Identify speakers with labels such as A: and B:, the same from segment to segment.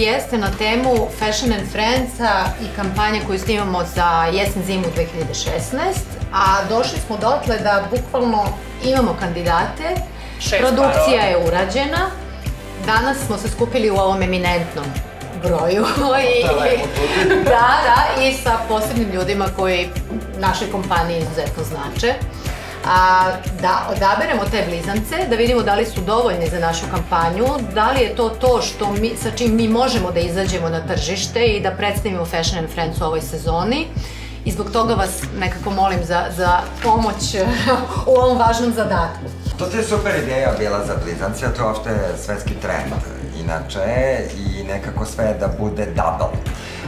A: jeste na temu Fashion and Friends-a i kampanje koju snimamo za jesen zimu 2016, a došli smo dotle da bukvalno imamo kandidate,
B: Šest
A: produkcija je urađena, danas smo se skupili u ovom eminentnom broju i, da, da, i sa posebnim ljudima koji našoj kompaniji izuzetno znače. A, da odaberemo te blizance, da vidimo da li su dovoljne za našu kampanju, da li je to to što mi, sa čim mi možemo da izađemo na tržište i da predstavimo Fashion and Friends u ovoj sezoni. I zbog toga vas nekako molim za, za pomoć u ovom važnom zadatku.
C: To ti je super ideja bila za blizanci, a to je uopšte svetski trend. Inače, i nekako sve da bude double.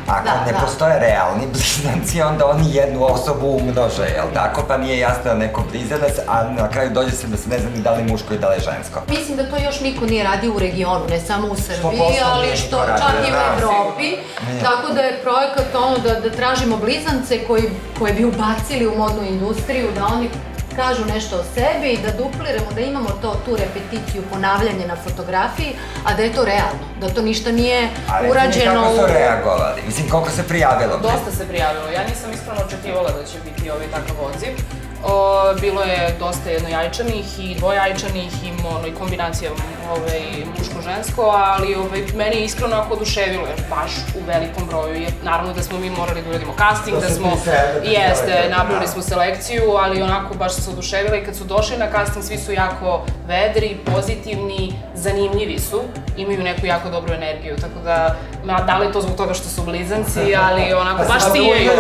C: Ako
A: Da,
C: ne
A: da.
C: postoje realni blizanci, onda oni jednu osobu umnože, jel tako? Pa nije jasno da neko blizanac, a na kraju dođe se da se ne zna ni da li muško i da li žensko.
A: Mislim da to još niko nije radio u regionu, ne samo u Srbiji,
C: 100%
A: ali što
C: radio,
A: čak i u
C: da.
A: Evropi.
C: Nije.
A: Tako da je projekat ono da, da tražimo blizance koji, koje bi ubacili u modnu industriju, da oni kažu nešto o sebi i da dupliramo, da imamo to, tu repeticiju, ponavljanje na fotografiji, a da je to realno, da to ništa nije
C: A reci mi
A: urađeno
C: kako
A: u...
C: su reagovali? Mislim, koliko se prijavilo?
B: Dosta se prijavilo. Ja nisam iskreno očekivala da će biti ovaj takav odziv. O, bilo je dosta jednojajčanih i dvojajčanih i ono, i kombinacija ovaj, muško-žensko, ali ovaj, meni je iskreno ako oduševilo, jer baš u velikom broju. Jer, naravno da smo mi morali da uradimo casting,
C: Da
B: da smo,
C: sebe
B: jeste, napravili
C: da.
B: smo selekciju, ali onako baš se oduševila i kad su došli na casting, svi su jako vedri, pozitivni, zanimljivi su, imaju neku jako dobru energiju, tako da, ma, da li je to zbog toga što su blizanci, ali onako
C: Pa
B: baš
C: valjda
B: sijaju,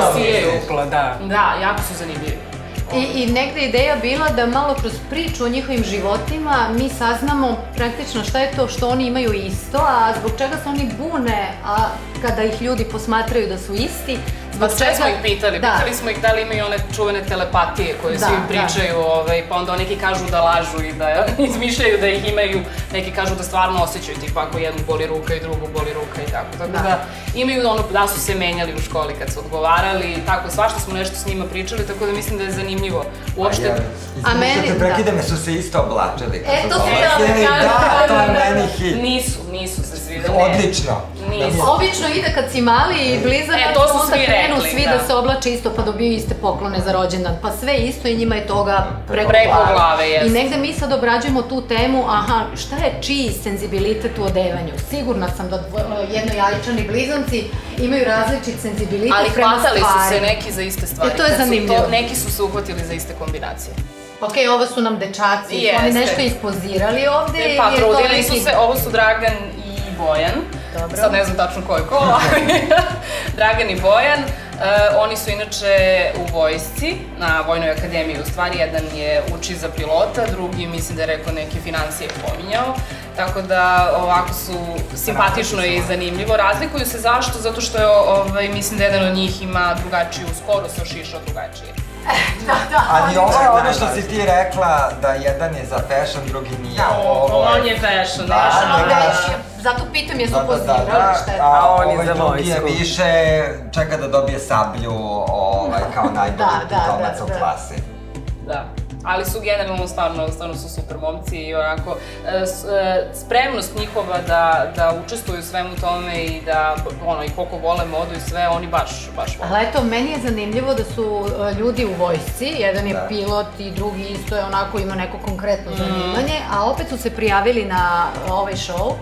D: da.
B: Da, jako su zanimljivi.
A: I, I negde ideja bila da malo kroz priču o njihovim životima mi saznamo praktično šta je to što oni imaju isto, a zbog čega se oni bune, a kada ih ljudi posmatraju da su isti,
B: Pa
A: zbog
B: sve smo ih pitali,
A: Da.
B: pitali smo ih da li imaju one čuvene telepatije koje
A: Da,
B: svi
A: da.
B: pričaju, ovaj, pa onda neki kažu da lažu i da izmišljaju da ih imaju, neki kažu da stvarno osjećaju, tipa ako jednu boli ruka i drugu boli ruka i tako. Tako da,
A: Da.
B: imaju ono da su se menjali u školi kad su odgovarali i tako, svašta smo nešto s njima pričali, tako da mislim da je zanimljivo. Uopšte,
C: Ja,
A: A meni- da.
C: te prekidam, su se isto oblačili.
A: E,
C: su
A: to sam
C: dolazili.
A: htjela da kažem.
C: Da, to je meni hit.
B: nisu, nisu se svi da
C: Odlično.
B: Nisu.
A: Obično ide kad si mali i blizanac,
B: E, to su
A: onda
B: svi
A: krenu
B: rekli,
A: svi
B: da.
A: da. se oblače isto pa dobiju iste poklone za rođendan, pa sve isto i njima je toga preko,
B: Preko glave, jeste.
A: I negde mi sad obrađujemo tu temu, aha, šta je čiji senzibilitet u odevanju? Sigurna sam da dvo- jednojajčani blizanci imaju različit senzibilitet
B: Ali
A: prema
B: hvatali su se
A: stvari.
B: neki za iste stvari.
A: E, to je zanimljivo.
B: neki su se uhvatili za iste kombinacije.
A: Ok, ovo su nam dečaci,
B: Jeste.
A: oni nešto ispozirali ovde
B: E, Pa,
A: to
B: trudili
A: neki...
B: su se, ovo su Dragan i Bojan.
A: Dobro.
B: Sad ne znam tačno ko je ko, ali Dragan i Bojan. E, oni su inače u vojsci, na Vojnoj akademiji u stvari. Jedan je uči za pilota, drugi mislim da je rekao neke financije pominjao. Tako da ovako su simpatično i zanimljivo. Razlikuju se zašto? Zato što je, ovaj, mislim da jedan od njih ima drugačiju, skoro se ošišao drugačije.
A: Da, da,
C: Ali ovo je ono što si ti rekla, da jedan je za fashion, drugi nije.
A: Da,
C: ovo
B: On je fashion,
C: Da, da, da.
A: Već je- Zato pitam jesu
C: Da, da, da,
A: pozirali,
C: da,
A: šta je
C: a
D: on je
C: ovaj
D: za
C: drugi je više čeka da dobije sablju ovaj, kao najbolji
A: Da, da,
C: pitomac
A: da,
C: u
A: da.
C: klasi.
B: Da. Ali su generalno stvarno, stvarno su super momci i onako e, e, spremnost njihova da, da učestvuju u svemu tome i da ono i koliko vole modu i sve, oni baš, baš vole.
A: Ali eto, meni je zanimljivo da su e, ljudi u vojsci, jedan je
C: Da.
A: pilot i drugi isto je onako ima neko konkretno zanimanje, a opet su se prijavili na ovaj show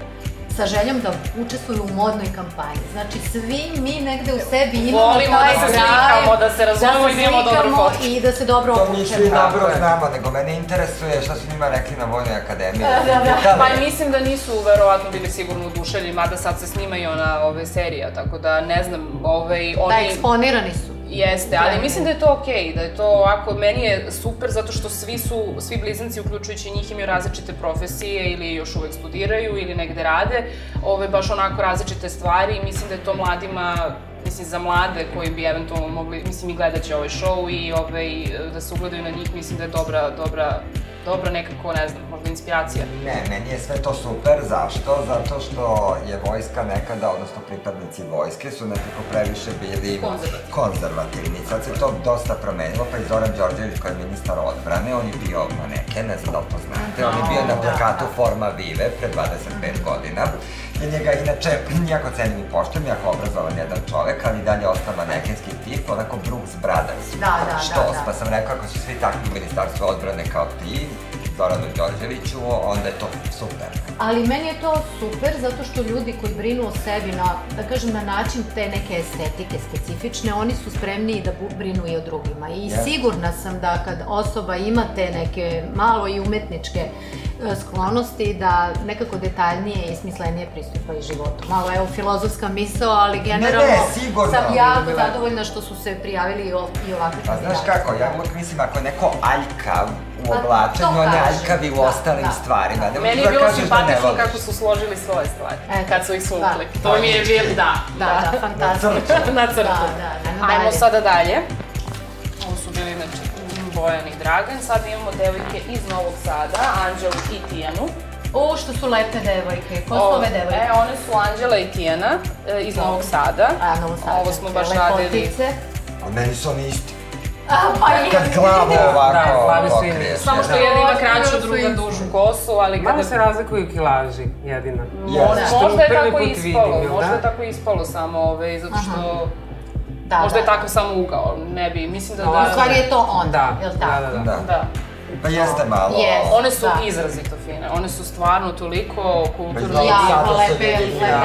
A: sa željom da učestvuju u modnoj kampanji. Znači, svi mi negde u sebi imamo
B: Volimo
A: taj
B: da se slikamo, da se razumemo i da imamo
A: slikamo
B: fotke.
A: i da se dobro
C: To mi svi
A: obučemo.
C: dobro znamo, nego mene interesuje šta su njima rekli na Vojnoj akademiji.
A: Da, da, da.
B: Pa mislim da nisu verovatno bili sigurno oduševljeni, mada sad se snima i ona ove serija, tako da ne znam, ovaj,
A: Da,
B: oni...
A: eksponirani su.
B: Jeste, ali
A: Da.
B: mislim da je to okej, da je to ovako, meni je super zato što svi su, svi blizanci, uključujući njih, imaju različite profesije ili još uvek studiraju ili negde rade, ove, baš onako različite stvari i mislim da je to mladima mislim, za mlade koji bi eventualno mogli, mislim, i gledat će ovaj show i ovaj, da se ugledaju na njih, mislim da je dobra, dobra, dobra nekako, ne znam, možda inspiracija.
C: Ne, meni je sve to super, zašto? Zato što je vojska nekada, odnosno pripadnici vojske su nekako previše bili
B: Konzervativni.
C: konzervativni. Sad se to dosta promenilo, pa i Zoran Đorđević koji je ministar odbrane, on je bio maneken, ne znam da li to znate, on je bio na plakatu
A: da.
C: Forma Vive pre 25 godina Ja njega inače, jako cenim i poštujem, jako obrazovan jedan čovek, ali dalje ostao manekenski tip, onako Brooks Brothers.
A: Da, da,
C: Što,
A: da, da.
C: pa sam rekao, ako su svi takvi u ministarstvu odbrane kao ti, Zoranu Đorđeviću, onda je to super.
A: Ali meni je to super zato što ljudi koji brinu o sebi na, da kažem, na način te neke estetike specifične, oni su spremniji da brinu i o drugima. I
C: Jeste.
A: sigurna sam da kad osoba ima te neke malo i umetničke sklonosti da nekako detaljnije i smislenije pristupa i životu. Malo evo filozofska misao, ali generalno
C: sigurno.
A: sam jako zadovoljna što su se prijavili i, ovakvi
C: Pa znaš kako, ja uvijek mislim ako je neko aljkav u
A: Pa,
C: oblačenju,
A: to
C: on je
A: kažem.
C: aljkav i u
A: Da,
C: ostalim
A: da.
C: stvarima. Ne
B: Meni
C: možeš
B: je
C: da
B: bilo
C: kažeš da ne
B: simpatično kako su složili svoje stvari,
A: Eto.
B: kad su ih svukli.
A: Da.
B: To mi je bilo, da.
A: Da, da, fantastično.
B: Na crtu.
A: Da, da, ajmo
B: sada dalje. Bojan i Dragan. Sad imamo devojke iz Novog Sada, Anđelu i Tijanu.
A: O, što su lepe devojke. Ko su ove devojke?
B: E, one su Anđela i Tijana e, iz Novog Sada.
A: A, Novo Sad.
B: Ovo smo baš radili.
A: Lepotice.
C: A meni su oni isti.
A: A, pa je.
C: Kad glavu ovako
D: Da,
C: pokriješ.
D: isti.
B: Samo što
D: Da.
B: jedna ima
A: O,
B: kraću, druga dužu kosu, ali kada...
D: Malo se razlikuju kilaži, jedina.
B: Možda je tako ispalo, možda
D: da?
B: je tako ispalo samo ove, zato što...
A: Da,
B: možda je
A: da.
B: takav samo ugao, ne bi, mislim da... Da
A: U stvari je to on,
D: Da,
A: jel
D: da,
A: tako?
D: da, da.
C: Da.
B: Da.
C: Pa jeste malo.
A: Jest.
B: One su
A: Da.
B: izrazito fine, one su stvarno toliko
A: Jako
C: Zato se
A: lepe, lepe,
D: da.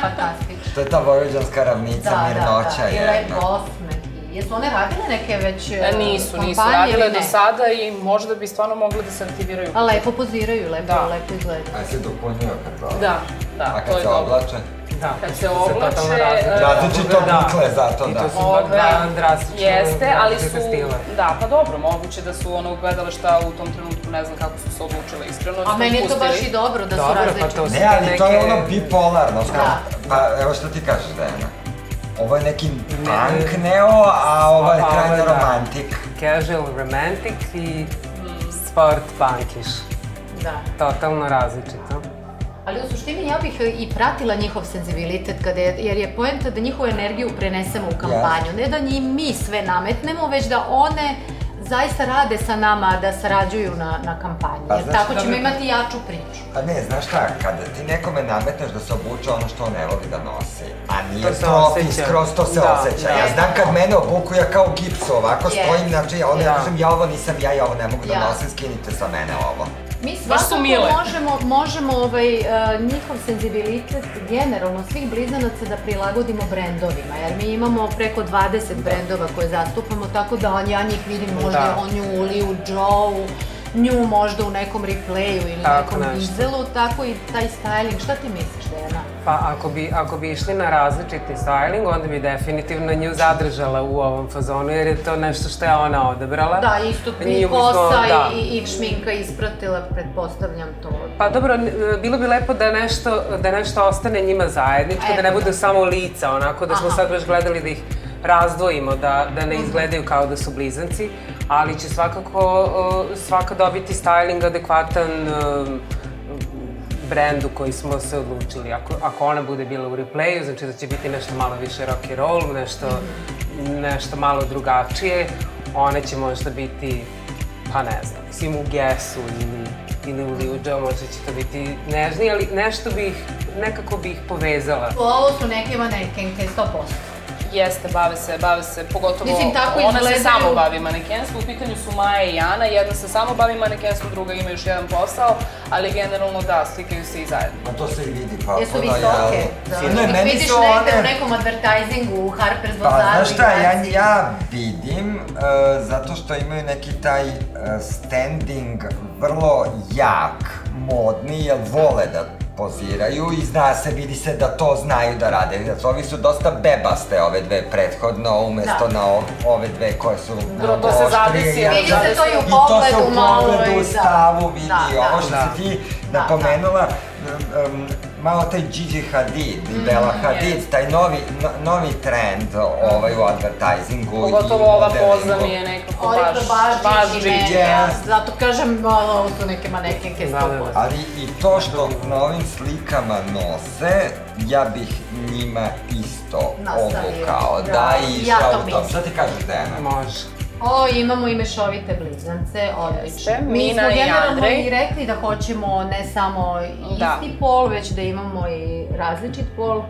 A: fantastično.
C: To je ta vojvođanska ravnica,
A: Da, da,
C: mirnoća
A: da. I
C: jedna.
A: lep osmeh. I Jesu one radile neke već
B: E,
A: e,
B: Nisu, nisu radile do sada i možda bi stvarno mogle da se aktiviraju.
A: A lepo poziraju, lepo,
B: Da.
A: lepo izgledaju.
C: A se dopunjuju kad dolaze.
B: Da, da,
C: A
B: to
C: kad
B: je
C: se
B: dobro.
C: oblače?
D: Da,
B: Kad
D: to
B: se
D: su
B: oblače, e.
C: Različito
D: Da.
C: bukle, zato
D: I
C: da.
D: to su drastično
B: Jeste, ali su, da, pa dobro, moguće da su ono gledale šta u tom trenutku, ne znam kako su se odlučile iskreno.
A: A meni je to baš i dobro da su
D: pa
A: različite.
C: Ne, ali to je ono bipolarno.
A: Da.
C: Pa evo što ti kažeš, Dejana. Ovo je neki punk neo, a ovo je
D: Pa, je
C: krajnje
D: da.
C: romantik.
D: Casual romantic i sport punkish.
A: Da.
D: Totalno različito.
A: Ali u suštini ja bih i pratila njihov senzibilitet, kada je, jer je poenta da njihovu energiju prenesemo u kampanju. Ne da njim mi sve nametnemo, već da one zaista rade sa nama da sarađuju na, na kampanji.
C: Pa,
A: Jer tako ćemo imati jaču priču.
C: Pa ne, znaš šta, kada ti nekome nametneš da se obuče ono što on ne voli da nosi, a nije
D: To
C: profi,
D: osjeća.
C: skroz to se
D: Da,
C: osjeća.
D: da.
C: Ja znam kad mene obuku, ja kao u gipsu ovako stojim, znači ja, onda ja kažem ja ovo nisam ja, ja ovo ne mogu da
A: Ja.
C: nosim, skinite sa mene ovo.
A: Mi svakako možemo, možemo ovaj, uh, njihov senzibilitet generalno svih blizanaca da prilagodimo brendovima, jer mi imamo preko 20 brendova koje zastupamo, tako da on, ja njih vidim možda
D: Da.
A: on nju u Liu Joe, nju možda u nekom replayu ili
D: Tako
A: nekom
D: nešto.
A: dizelu, tako i taj styling. Šta ti misliš, Dejana?
D: Pa ako bi, ako bi išli na različiti styling, onda bi definitivno nju zadržala u ovom fazonu, jer je to nešto što je ona odabrala.
A: Da, isto i kosa
D: da.
A: i, i šminka ispratila, pretpostavljam to.
D: Pa dobro, bilo bi lepo da nešto, da nešto ostane njima zajedničko, da ne budu
A: da.
D: samo lica, onako da smo
A: Aha.
D: sad baš gledali da ih razdvojimo, da, da ne izgledaju kao da su blizanci, ali će svakako svaka dobiti styling adekvatan brendu koji smo se odlučili. Ako, ako ona bude bila u replayu, znači da će biti nešto malo više rock and roll, nešto, nešto malo drugačije, one će možda biti, pa ne znam, mislim u Guessu ili, ili u Liu Jao, možda će to biti nežnije, ali nešto bi ih, nekako bi ih povezala.
A: Ovo su neke manekenke, 100%.
B: Jeste, bave se, bave se, pogotovo
A: Mislim, tako
B: ona se samo bavi manekenstvom, u pitanju su Maja i Ana, jedna se samo bavi manekenstvom, druga ima još jedan posao, ali generalno da, slikaju se i zajedno.
C: Ma to se i vidi, pa
A: Jesu
C: ono,
A: visoke. Da.
C: je,
A: Ih
C: meni
A: vidiš
C: su
A: negde u
C: one...
A: nekom advertisingu u Harper's
C: Pa,
A: Bazaru.
C: znaš šta, ja, ja vidim, uh, zato što imaju neki taj uh, standing vrlo jak, modni, jer vole da poziraju i zna se, vidi se da to znaju da rade. Jer ovi su dosta bebaste ove dve prethodno, umesto
A: Da.
C: na ove dve koje su
B: Dobro, to se zavisi,
A: Vidi
C: da?
A: se to i u
C: I to se
A: pogledu
C: u
A: malo
C: pogledu,
A: da.
C: stavu vidi.
A: Da, da.
C: Ovo što
D: Da.
C: si ti
A: Da,
C: napomenula, um, malo taj Gigi Hadid i Bella
A: Mm,
C: Hadid, taj novi, no- novi trend ovaj u advertisingu.
B: Pogotovo ova poza mi je nekako baš,
A: baš,
B: baš
A: Gigi
B: Gigi.
A: meni,
C: Yes.
A: ja. Zato kažem, malo, ovo su neke manekenke 100%.
D: Da, da, da.
C: Ali i to što na ovim slikama nose, ja bih njima isto
A: Nastavio.
C: obukao,
A: Da,
C: da, i
A: ja
C: išla
A: to
C: u tom. Šta ti kažeš, Dejana?
D: Može.
A: O, imamo i mešovite blizance, odlično. Mi
B: Mina
A: smo
B: i
A: generalno
B: Andrej.
A: i rekli da hoćemo ne samo isti
B: Da.
A: pol, već da imamo i različit pol.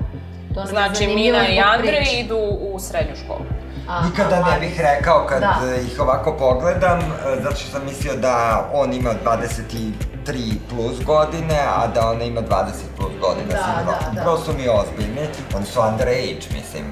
A: To
B: Znači, Mina i Andrej idu u srednju školu.
A: Aha,
C: Nikada ne bih rekao kad
A: Da.
C: ih ovako pogledam, e, zato što sam mislio da on ima 23 plus godine, a da ona ima 20 plus godina.
A: Da, da, da.
C: Prvo su mi ozbiljni, oni su underage, mislim.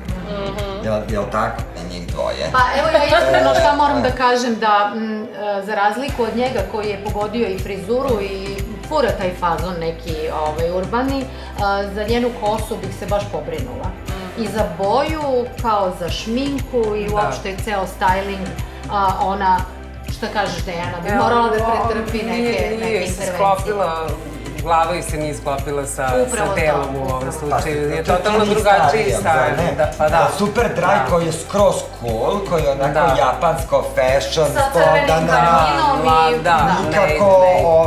C: Jel, jel tako? E, njih dvoje.
A: Pa evo ja iskreno šta moram da kažem da m, e, za razliku od njega koji je pogodio i frizuru i fura taj fazon neki ovaj, urbani, a, za njenu kosu bih se baš pobrinula. I za boju, kao za šminku i
D: Da.
A: uopšte ceo styling, a, ona, šta kažeš Dejana, bi morala da pretrpi neke,
D: nije,
A: neke
D: nije se
A: intervencije.
D: sklopila, glava se nije sklopila sa, sa telom u ovom
C: Pa,
D: slučaju. Je
C: to je
D: totalno drugačiji
C: ne?
D: Da, pa da.
C: Super dry
D: Da.
C: koji je skroz cool, koji je onako
D: Da.
C: japansko fashion,
A: i...
D: Da, da.
C: Nikako,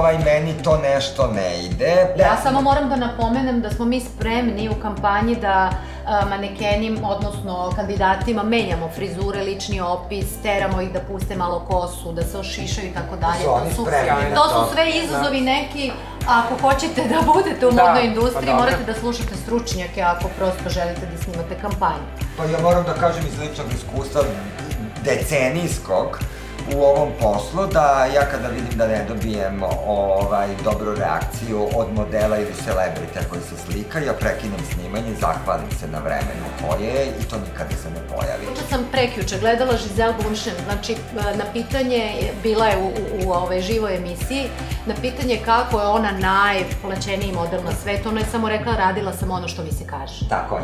C: Ovaj, meni to nešto ne ide.
A: Ja samo moram da napomenem da smo mi spremni u kampanji da manekenim, odnosno kandidatima menjamo frizure, lični opis, teramo ih da puste malo kosu, da se ošišaju i tako dalje.
C: Su oni spremni na
A: to
C: to.
A: su sve izazovi neki, ako hoćete da budete u
D: Da,
A: modnoj
D: pa
A: industriji,
D: dobro.
A: morate da slušate stručnjake ako prosto želite da snimate kampanju.
C: Pa ja moram da kažem iz ličnog iskustva decenijskog u ovom poslu da ja kada vidim da ne dobijem ovaj dobru reakciju od modela ili celebritija koji se slika, ja prekinem snimanje, zahvalim se na vremenu koje je i to nikada se ne pojavi.
A: Prekjuče gledala Giselle Bundchen, znači na pitanje, bila je u, u, u ove živoj emisiji, na pitanje kako je ona najplaćeniji model na svetu, ona je samo rekla radila sam ono što mi se kaže.
C: Tako je.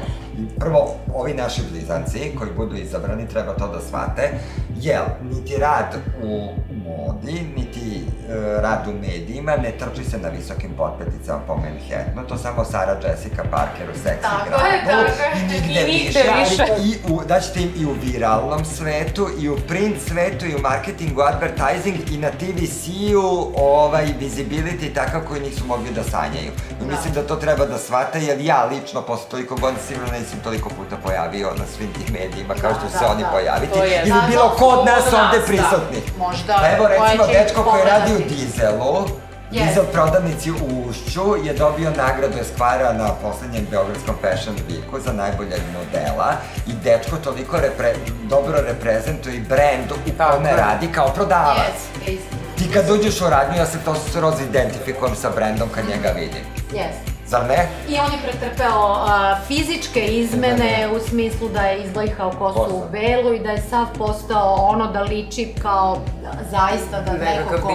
C: Prvo, ovi naši blizanci koji budu izabrani treba to da shvate, jel, niti rad u modi, niti e, rad u medijima ne trči se na visokim potpeticama po Manhattanu, to samo Sara Jessica Parker u seksi
A: Tako
C: gradu
A: je, tako je.
C: nigde
B: I nigde
C: više, ali i u, daćete im i u viralnom svetu, i u print svetu, i u marketingu, advertising, i na TVC-u, ovaj, visibility takav koji nisu mogli da sanjaju. I mislim da to treba da shvate, jer ja lično posle toliko godina sigurno nisam toliko puta pojavio na svim tim medijima kao
A: Da,
C: što
A: da,
C: se oni
A: da.
C: pojaviti. Ili
A: Da,
C: bilo ko od nas ovde
A: da.
C: prisutnih.
A: Možda,
C: Pa evo
A: koje
C: recimo dečko koji radi u. Dizelu,
A: Yes.
C: Prodavnici u Ušću je dobio nagradu Esquire na poslednjem Beogradskom Fashion Weeku za najboljeg modela i dečko toliko repre, dobro reprezentuje i brend u kome radi kao prodavac.
A: Yes.
C: Ti kad uđeš u radnju, ja se to skroz identifikujem sa brendom kad njega vidim.
A: Yes.
C: Zar ne?
A: I on je pretrpeo a, fizičke izmene
C: Izmene.
A: u smislu da je izblejhao kosu u belu i da je sav postao ono da liči kao zaista da neko ko,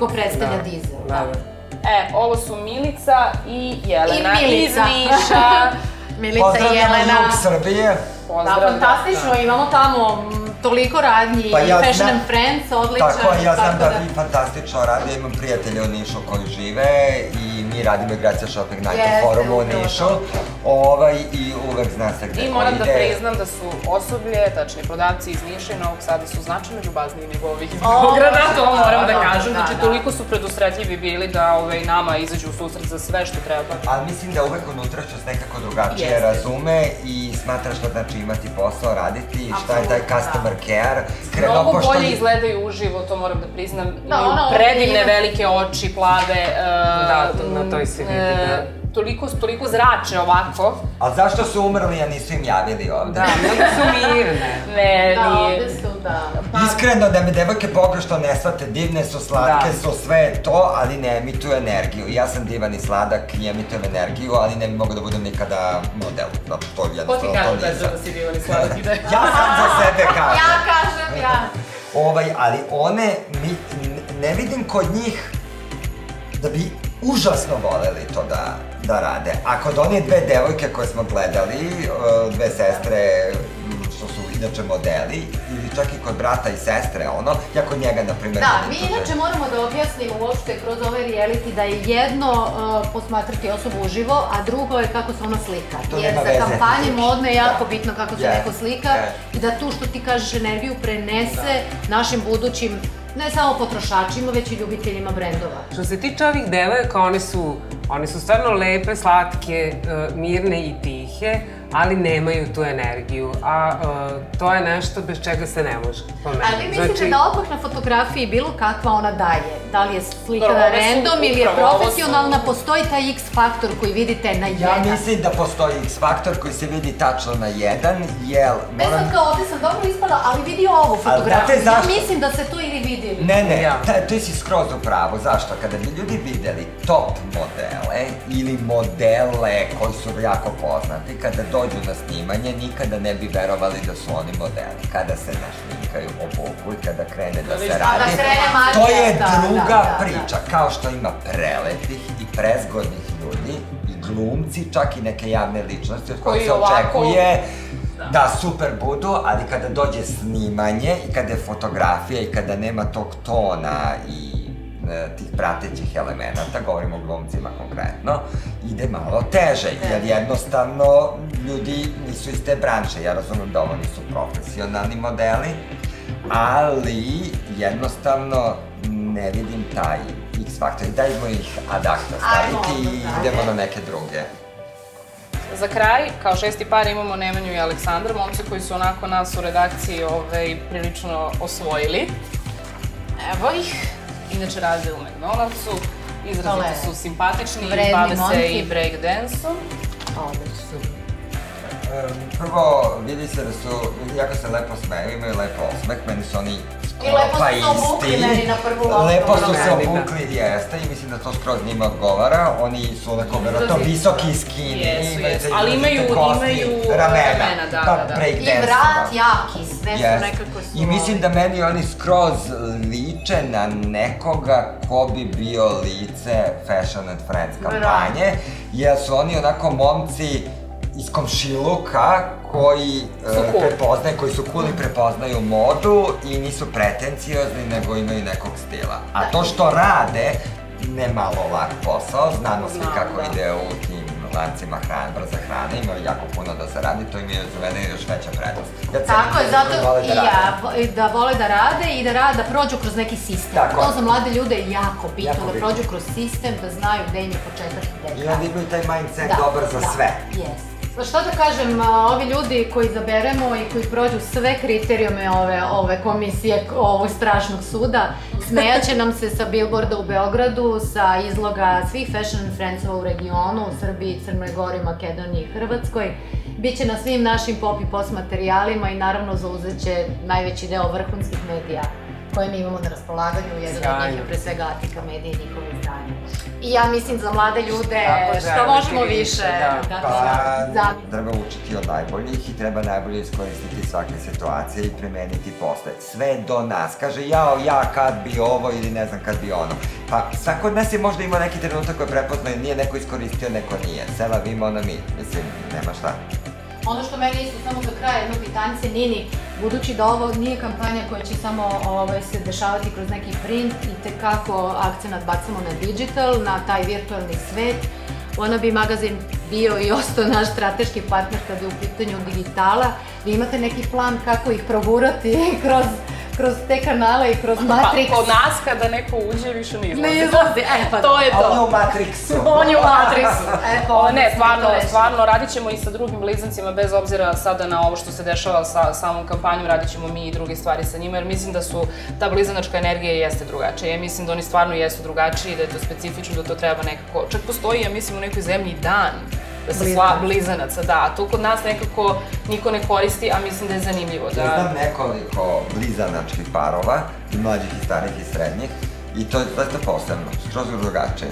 A: ko predstavlja
D: Da.
A: dizel.
D: Da, da.
B: E, ovo su Milica i Jelena
A: I Milica.
B: iz Niša.
A: Milica i
C: jug Srbije.
A: Da,
B: Pozdravljam.
A: fantastično, imamo tamo toliko radnji,
C: Pa ja
A: Fashion
C: znam-
A: and Friends, odličan.
C: Tako ja znam
A: tako
C: da vi fantastično rade, imam prijatelje u Nišu koji žive i mi radimo Gracija Shopping Night u forumu u Nišu.
A: to.
C: Ovaj, I uvek zna se gde
B: I moram da priznam da su osoblje, tačni prodavci iz Niša i Novog Sada su značajno ljubazniji nego ovih iz Beograda, to
A: da,
B: moram da
A: da,
B: kažem.
A: da,
B: Znači,
A: da.
B: toliko su predusretljivi bili da ovaj, nama izađu u susret za sve što treba.
C: Ali mislim da uvek unutrašnjost nekako drugačije razume i smatra što znači imati posao, raditi, šta je taj
A: Apsolutno,
C: customer care. Krenuo
B: Mnogo
C: pošto
B: bolje
C: je-
B: izgledaju uživo, to moram da priznam.
A: Da, ona
B: predivne velike oči, plave. e,
D: Da, to- na toj se vidi, da.
B: Toliko, toliko zrače ovako.
C: A zašto su umrli, a nisu im javili ovde?
D: Da, mnogo su mirne.
B: Ne,
A: Da,
B: nije.
A: ovde su, da.
C: Iskreno da me devojke pogrešno ne shvate, divne su, slatke
D: Da.
C: su, sve je to, ali ne emituju energiju. Ja sam divan i sladak i emitujem energiju, ali ne bi mogu da budem nikada model. Zato što
B: Ko ti
C: jednostavno
B: kaže
C: to
B: Petra
C: nisam.
B: da si divan i sladak i da je?
C: Ja sam za sebe kažem.
A: Ja kažem, ja.
C: Ovaj, ali one, mi, ne vidim kod njih da bi užasno voleli to da, da rade. A kod one dve devojke koje smo gledali, dve sestre što su inače modeli, čak i kod brata i sestre, ono, ja kod njega, na primjer,
A: Da, mi
C: da-
A: inače moramo da objasnimo uopšte kroz ovaj reality da je jedno uh, posmatrati osobu uživo, a drugo je kako se ona slika.
C: To
A: Jer za kampanje modne je jako
C: Da.
A: bitno kako se
C: Yes.
A: neko slika
C: Yes.
A: i da tu što ti kažeš energiju prenese našim budućim ne samo potrošačima, već i ljubiteljima brendova.
D: Što se tiče ovih devojaka, one su, one su stvarno lepe, slatke, e, mirne i tihe, ali nemaju tu energiju, a uh, to je nešto bez čega se ne može, po meni.
A: Ali vi mislite
D: Znači,
A: da odmah na fotografiji bilo kakva ona daje? Da li je slika
B: su-
A: random ili je
B: ovo su-
A: profesionalna, postoji taj X faktor koji vidite na
C: Ja
A: jedan?
C: mislim da postoji X faktor koji se vidi tačno na jedan, jel...
A: Ne
C: moram-
A: sad kao ovde sam dobro ispala, ali vidi ovu fotografiju.
C: zašto?
A: Ja mislim da se to ili vidi ili
C: Ne, ne,
D: Ja.
C: ta, ti si skroz u pravu. Zašto? Kada bi ljudi videli top modele ili modele koji su jako poznati, kada dođu na snimanje, nikada ne bi verovali da su oni modeli. Kada se našminkaju, obuku i kada krene da se
B: Da
C: radi.
A: magija,
C: To je
A: da, da,
C: druga
A: da, da.
C: priča. Kao što ima prelepih i prezgodnih ljudi i glumci, čak i neke javne ličnosti od kojih
B: Koji
C: se očekuje da super budu, ali kada dođe snimanje i kada je fotografija i kada nema tog tona i e, tih pratećih elemenata, govorimo o glumcima konkretno, ide malo teže, jer jednostavno ljudi nisu iz te branše, ja razumem da ovo nisu profesionalni modeli, ali jednostavno ne vidim taj X faktor dajmo ih ad acta staviti i
A: dalje.
C: idemo na neke druge.
B: Za kraj, kao šesti par imamo Nemanju i Aleksandra, momci koji su onako nas u redakciji ovaj, prilično osvojili. Evo ih. Inače rade u McDonald'su, izrazito su simpatični,
A: Vredni
B: bave se i breakdance-om.
A: Odlično.
C: Prvo, vidi se da su, jako se lepo smeju, imaju lepo osmeh, meni su oni skoro
A: lepo su
C: pa
A: se obukli
C: isti.
A: meni na prvu loptu,
C: Lepo su se
D: da.
C: obukli, jeste, i mislim da to skroz njima odgovara. Oni su onako verovatno visoki i skini,
B: Jesu,
C: imaju
B: Ali imaju- imaju,
C: ramena,
B: ramena, da,
C: pa
B: da, da.
A: I vrat jaki, sve su
C: Jest.
A: nekako su...
C: I mislim da meni oni skroz liče na nekoga ko bi bio lice Fashion and Friends kampanje, jer su oni onako momci iz komšiluka koji
B: Su
C: e,
B: cool.
C: prepoznaju, koji su cool i prepoznaju modu i nisu pretenciozni, nego imaju nekog stila. A to što rade, ne malo lak posao, znamo svi kako
B: da.
C: ide u tim lancima hrane, brza hrana, imaju jako puno da se radi, to im je za mene još veća. Ja cenim
A: Tako je,
C: ljude
A: zato i
C: da
A: ja, i da vole da rade i da rade, da prođu kroz neki sistem.
C: Tako
A: to za mlade ljude je jako bitno,
C: Jako
A: da
C: bitno.
A: prođu kroz sistem, da znaju gde im je početak i gde je
C: I
A: kraj.
C: onda imaju taj mindset
A: Da,
C: dobar za
A: da,
C: sve.
A: Yes. Pa šta da kažem, ovi ljudi koji izaberemo i koji prođu sve kriterijume ove, ove komisije, ovog strašnog suda, smejaće nam se sa billboarda u Beogradu, sa izloga svih Fashion Friendsova u regionu, u Srbiji, Crnoj Gori, Makedoniji i Hrvatskoj. Biće na svim našim pop i post materijalima i naravno zauzet će najveći deo vrhunskih medija koje mi imamo na raspolaganju, jedan od njih je pre svega Atika Medija i njihovo izdanje. I ja mislim za mlade ljude,
D: Tako,
A: što
D: želiti
A: možemo
D: više, da.
A: da,
C: Pa,
A: da,
C: treba učiti od najboljih i treba najbolje iskoristiti svake situacije i primeniti posle. Sve do nas. Kaže, jao, ja kad bi ovo ili ne znam kad bi ono. Pa, svako od nas je možda imao neki trenutak koji je prepoznao i nije neko iskoristio, neko nije. Sela vi, ona mi. Mislim, nema šta.
A: Ono što meni isto samo za kraj jedno pitanje Nini, budući da ovo nije kampanja koja će samo ovaj, se dešavati kroz neki print i tekako akcenat bacamo na digital, na taj virtualni svet, ona bi magazin bio i ostao naš strateški partner kada je u pitanju digitala. Vi imate neki plan kako ih progurati kroz, kroz te kanale i kroz Matrix?
B: Pa, kod nas kada neko uđe više ne izlazi.
A: Ne izlazi, e pa
B: to je
C: A on je
B: to.
C: u Matrixu.
A: On je u Matrixu. E, pa
B: O, ne,
A: smo
B: stvarno,
A: to
B: stvarno, radit ćemo i sa drugim blizancima, bez obzira sada na ovo što se dešava sa samom kampanjom, radit ćemo mi i druge stvari sa njima, jer mislim da su, ta blizanačka energija jeste drugačija. Ja mislim da oni stvarno jesu drugačiji, da je to specifično, da to treba nekako, čak postoji, ja mislim, u nekoj zemlji dan da se sla
A: Blizanaca.
B: da, to kod nas nekako niko ne koristi, a mislim da je zanimljivo.
C: Ja znam
B: Da,
C: nekoliko blizanačkih parova, i mlađih i starih i srednjih, i to je dosta posebno, skroz drugačije.